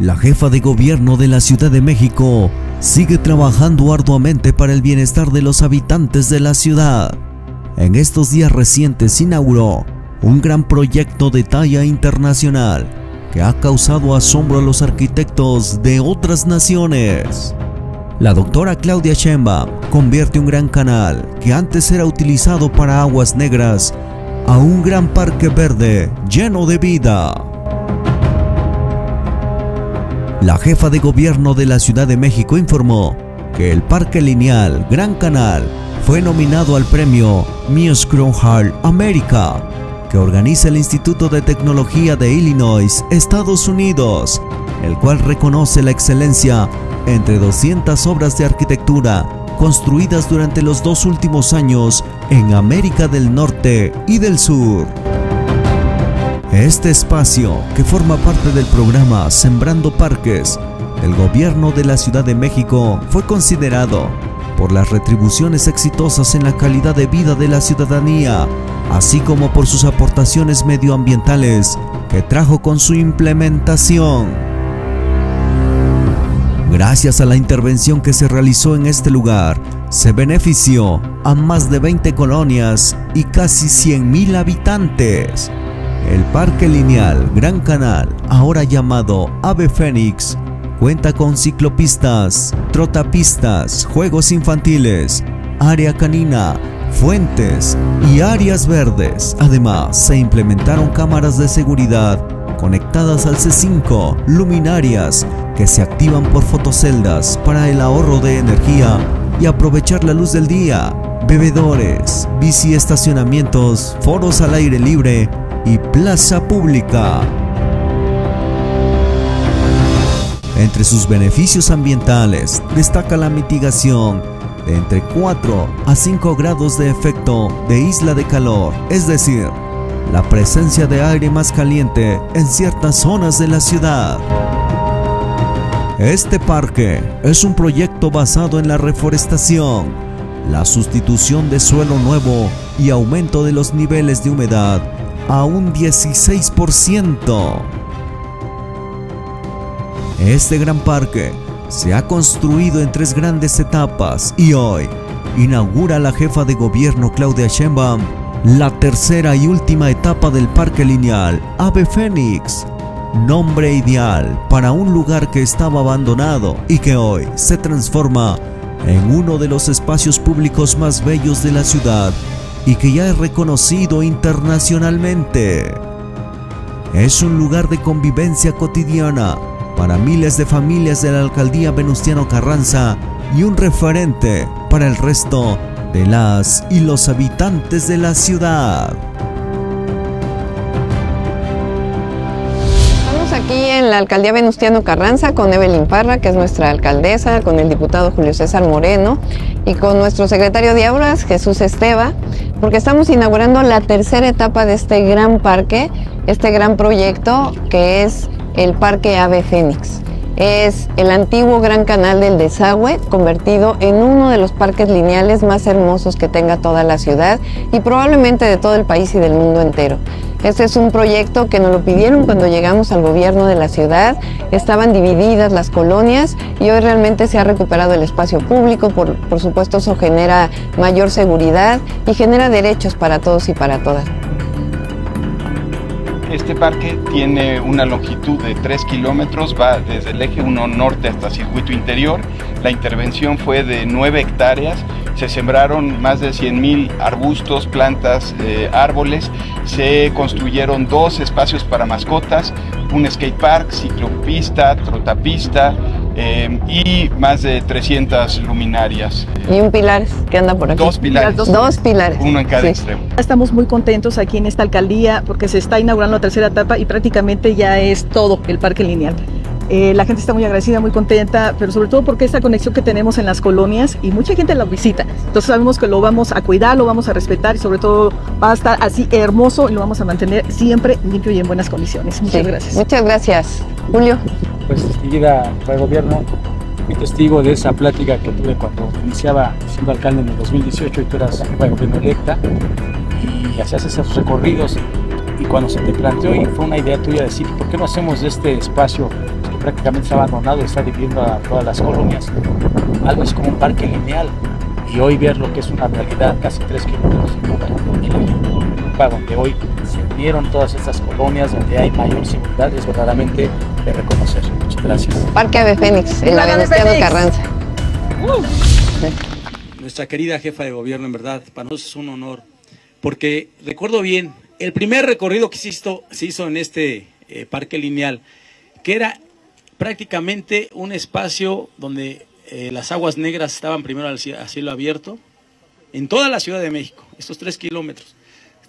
la jefa de gobierno de la Ciudad de México sigue trabajando arduamente para el bienestar de los habitantes de la ciudad. En estos días recientes inauguró un gran proyecto de talla internacional que ha causado asombro a los arquitectos de otras naciones. La doctora Claudia Sheinbaum convierte un gran canal que antes era utilizado para aguas negras a un gran parque verde lleno de vida. La jefa de gobierno de la Ciudad de México informó que el Parque Lineal Gran Canal fue nominado al premio Muse Hall América, que organiza el Instituto de Tecnología de Illinois, Estados Unidos, el cual reconoce la excelencia entre 200 obras de arquitectura construidas durante los dos últimos años en América del Norte y del Sur. Este espacio, que forma parte del programa Sembrando Parques del gobierno de la Ciudad de México, fue considerado por las retribuciones exitosas en la calidad de vida de la ciudadanía, así como por sus aportaciones medioambientales que trajo con su implementación. Gracias a la intervención que se realizó en este lugar, se benefició a más de 20 colonias y casi 100.000 habitantes. El Parque Lineal Gran Canal, ahora llamado Ave Fénix, cuenta con ciclopistas, trotapistas, juegos infantiles, área canina, fuentes y áreas verdes. Además, se implementaron cámaras de seguridad conectadas al C5, luminarias que se activan por fotoceldas para el ahorro de energía y aprovechar la luz del día, bebedores, bici estacionamientos, foros al aire libre y plaza pública. Entre sus beneficios ambientales destaca la mitigación de entre 4 a 5 grados de efecto de isla de calor, es decir, la presencia de aire más caliente en ciertas zonas de la ciudad. Este parque es un proyecto basado en la reforestación, la sustitución de suelo nuevo y aumento de los niveles de humedad a un 16%. Este gran parque se ha construido en tres grandes etapas y hoy inaugura la jefa de gobierno Claudia Sheinbaum la tercera y última etapa del Parque Lineal Ave Fénix. Nombre ideal para un lugar que estaba abandonado y que hoy se transforma en uno de los espacios públicos más bellos de la ciudad y que ya es reconocido internacionalmente. Es un lugar de convivencia cotidiana para miles de familias de la alcaldía Venustiano Carranza y un referente para el resto de las y los habitantes de la ciudad. La alcaldía Venustiano Carranza con Evelyn Parra, que es nuestra alcaldesa, con el diputado Julio César Moreno y con nuestro secretario de Aulas, Jesús Esteva, porque estamos inaugurando la tercera etapa de este gran parque, este gran proyecto que es el Parque Ave Fénix. Es el antiguo gran canal del desagüe convertido en uno de los parques lineales más hermosos que tenga toda la ciudad y probablemente de todo el país y del mundo entero. Este es un proyecto que nos lo pidieron cuando llegamos al gobierno de la ciudad. Estaban divididas las colonias y hoy realmente se ha recuperado el espacio público. Por, por supuesto eso genera mayor seguridad y genera derechos para todos y para todas. Este parque tiene una longitud de 3 kilómetros, va desde el eje 1 norte hasta circuito interior. La intervención fue de 9 hectáreas, se sembraron más de 100.000 arbustos, plantas, eh, árboles, se construyeron dos espacios para mascotas, un skate park, ciclopista, trotapista, eh, y más de 300 luminarias. Y un pilar que anda por aquí. Dos pilares. Dos, pilares. Uno en cada extremo. Estamos muy contentos aquí en esta alcaldía porque se está inaugurando la tercera etapa y prácticamente ya es todo el parque lineal. Eh, la gente está muy agradecida, muy contenta, pero sobre todo porque esta conexión que tenemos en las colonias y mucha gente la visita. Entonces sabemos que lo vamos a cuidar, lo vamos a respetar y sobre todo va a estar así hermoso y lo vamos a mantener siempre limpio y en buenas condiciones. Muchas gracias. Muchas gracias. Julio. Pues distinguida el gobierno, fui testigo de esa plática que tuve cuando iniciaba siendo alcalde en el 2018 y tú eras jefa de gobierno electa y hacías esos recorridos y cuando se te planteó y fue una idea tuya decir, ¿por qué no hacemos de este espacio que prácticamente está abandonado, está dividiendo a todas las colonias. Algo es como un parque lineal y hoy ver lo que es una realidad, casi 3 kilómetros donde hoy se unieron todas estas colonias, donde hay mayor seguridad, es verdaderamente de reconocer. Gracias. Parque Ave Fénix, en la Venustiano Carranza. Nuestra querida jefa de gobierno, en verdad, para nosotros es un honor, porque recuerdo bien, el primer recorrido que se hizo, se hizo en este eh, parque lineal, que era prácticamente un espacio donde eh, las aguas negras estaban primero al cielo abierto, en toda la Ciudad de México, estos tres kilómetros.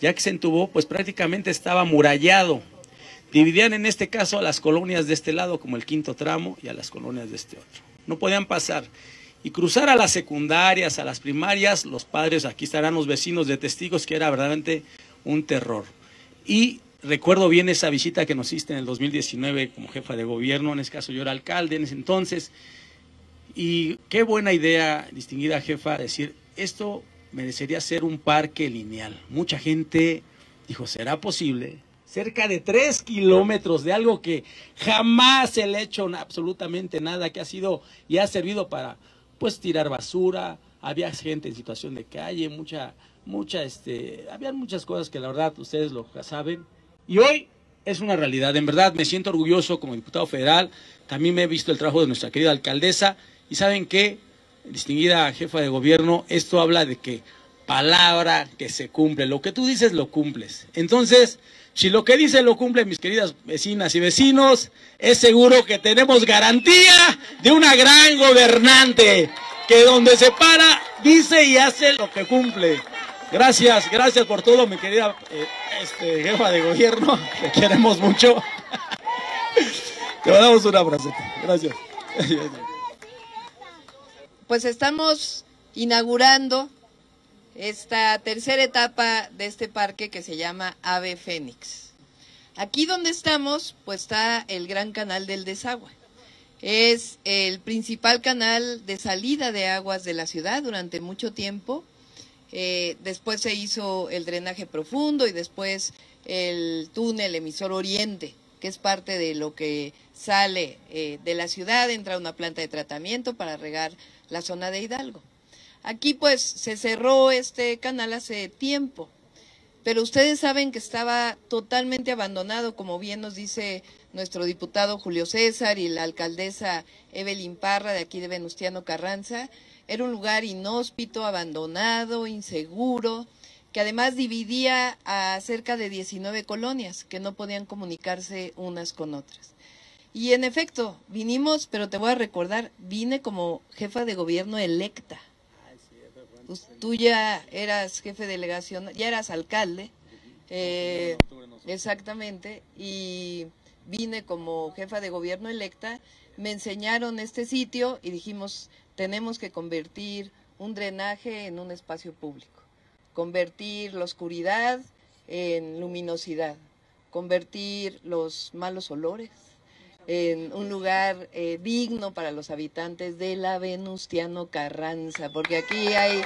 Ya que se entubó, pues prácticamente estaba murallado. Dividían en este caso a las colonias de este lado como el quinto tramo y a las colonias de este otro. No podían pasar. Y cruzar a las secundarias, a las primarias, los padres, aquí estarán los vecinos de testigos, que era verdaderamente un terror. Y recuerdo bien esa visita que nos hiciste en el 2019 como jefa de gobierno, en ese caso yo era alcalde en ese entonces. Y qué buena idea, distinguida jefa, decir, esto merecería ser un parque lineal. Mucha gente dijo, ¿será posible? Cerca de tres kilómetros de algo que jamás se le ha hecho absolutamente nada, que ha sido y ha servido para, pues, tirar basura. Había gente en situación de calle, mucha, mucha, este, había muchas cosas que la verdad ustedes lo saben. Y hoy es una realidad. En verdad me siento orgulloso como diputado federal. También me he visto el trabajo de nuestra querida alcaldesa. Y saben qué, distinguida jefa de gobierno, esto habla de que palabra que se cumple, lo que tú dices lo cumples. Entonces, si lo que dice lo cumple, mis queridas vecinas y vecinos, es seguro que tenemos garantía de una gran gobernante, que donde se para, dice y hace lo que cumple. Gracias, gracias por todo, mi querida eh, este, jefa de gobierno, te queremos mucho. Te damos un abrazo. Gracias. Pues estamos inaugurando esta tercera etapa de este parque que se llama Ave Fénix. Aquí donde estamos, pues está el Gran Canal del Desagüe. Es el principal canal de salida de aguas de la ciudad durante mucho tiempo. Eh, después se hizo el drenaje profundo y después el túnel emisor oriente, que es parte de lo que sale eh, de la ciudad, entra una planta de tratamiento para regar la zona de Hidalgo. Aquí pues se cerró este canal hace tiempo, pero ustedes saben que estaba totalmente abandonado, como bien nos dice nuestro diputado Julio César y la alcaldesa Evelyn Parra de aquí de Venustiano Carranza. Era un lugar inhóspito, abandonado, inseguro, que además dividía a cerca de 19 colonias que no podían comunicarse unas con otras. Y en efecto, vinimos, pero te voy a recordar, vine como jefa de gobierno electa. Pues, tú ya eras jefe de delegación, ya eras alcalde, eh, exactamente, y vine como jefa de gobierno electa, me enseñaron este sitio y dijimos, tenemos que convertir un drenaje en un espacio público, convertir la oscuridad en luminosidad, convertir los malos olores en un lugar eh, digno para los habitantes de la Venustiano Carranza, porque aquí hay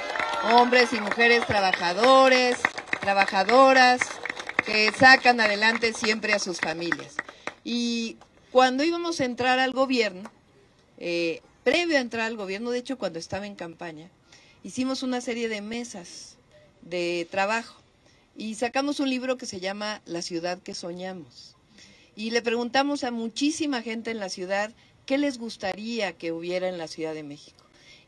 hombres y mujeres trabajadores, trabajadoras, que sacan adelante siempre a sus familias. Y cuando íbamos a entrar al gobierno, eh, previo a entrar al gobierno, de hecho cuando estaba en campaña, hicimos una serie de mesas de trabajo y sacamos un libro que se llama La ciudad que soñamos y le preguntamos a muchísima gente en la ciudad qué les gustaría que hubiera en la Ciudad de México.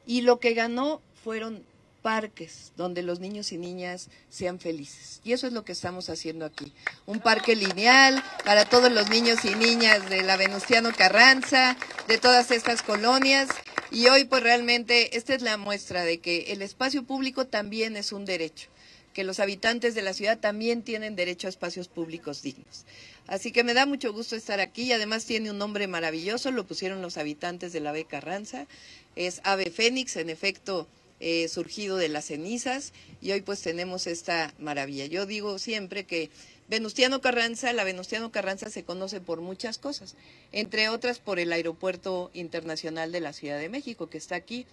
Y lo que ganó fueron parques donde los niños y niñas sean felices. Y eso es lo que estamos haciendo aquí. Un parque lineal para todos los niños y niñas de la Venustiano Carranza, de todas estas colonias. Y hoy pues realmente esta es la muestra de que el espacio público también es un derecho, que los habitantes de la ciudad también tienen derecho a espacios públicos dignos. Así que me da mucho gusto estar aquí y además tiene un nombre maravilloso, lo pusieron los habitantes de la Ave Carranza, es Ave Fénix, en efecto eh, surgido de las cenizas y hoy pues tenemos esta maravilla. Yo digo siempre que Venustiano Carranza, la Venustiano Carranza se conoce por muchas cosas, entre otras por el Aeropuerto Internacional de la Ciudad de México que está aquí,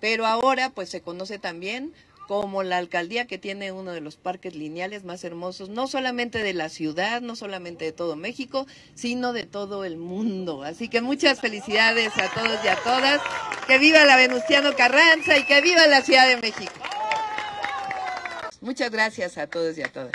pero ahora pues se conoce también como la alcaldía que tiene uno de los parques lineales más hermosos, no solamente de la ciudad, no solamente de todo México, sino de todo el mundo. Así que muchas felicidades a todos y a todas. Que viva la Venustiano Carranza y que viva la Ciudad de México. Muchas gracias a todos y a todas.